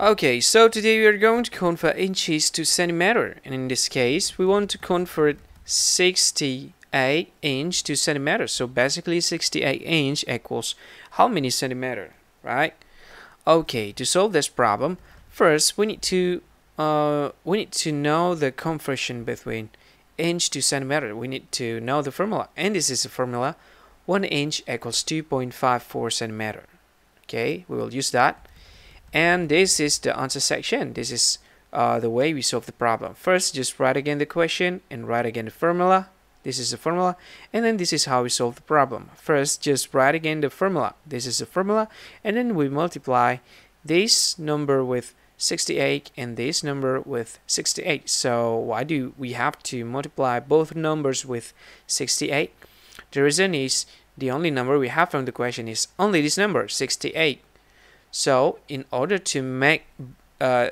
Okay, so today we are going to convert inches to centimeter and in this case we want to convert 68 inch to centimeter. So basically 68 inch equals how many centimeter, right? Okay, to solve this problem, first we need to uh, we need to know the conversion between inch to centimeter. We need to know the formula and this is the formula 1 inch equals 2.54 centimeter. Okay, we will use that and this is the answer section. This is uh, the way we solve the problem. First just write again the question and write again the formula. This is the formula. And then this is how we solve the problem. First just write again the formula. This is the formula. And then we multiply this number with 68 and this number with 68 so why do we have to multiply both numbers with 68 the reason is the only number we have from the question is only this number 68 so in order to make uh,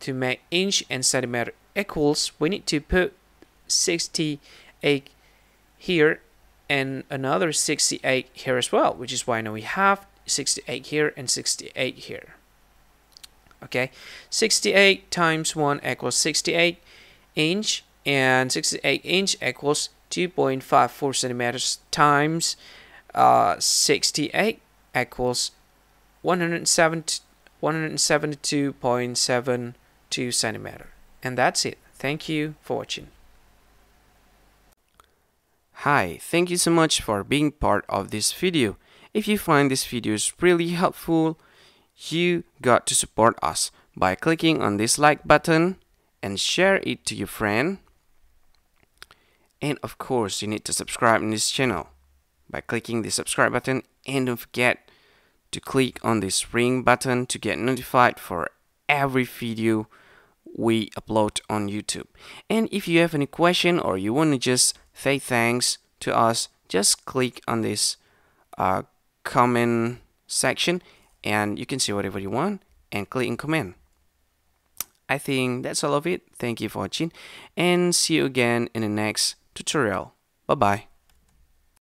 to make inch and centimeter equals, we need to put 68 here and another 68 here as well, which is why now we have 68 here and 68 here. Okay, 68 times 1 equals 68 inch and 68 inch equals 2.54 centimeters times uh, 68 equals 172.72 centimeter. And that's it. Thank you for watching. Hi, thank you so much for being part of this video. If you find this video is really helpful, you got to support us by clicking on this like button and share it to your friend. And of course, you need to subscribe in this channel by clicking the subscribe button and don't forget to click on this ring button to get notified for every video we upload on YouTube. And if you have any question or you want to just say thanks to us, just click on this uh, comment section and you can see whatever you want and click in comment. I think that's all of it. Thank you for watching and see you again in the next tutorial. Bye bye.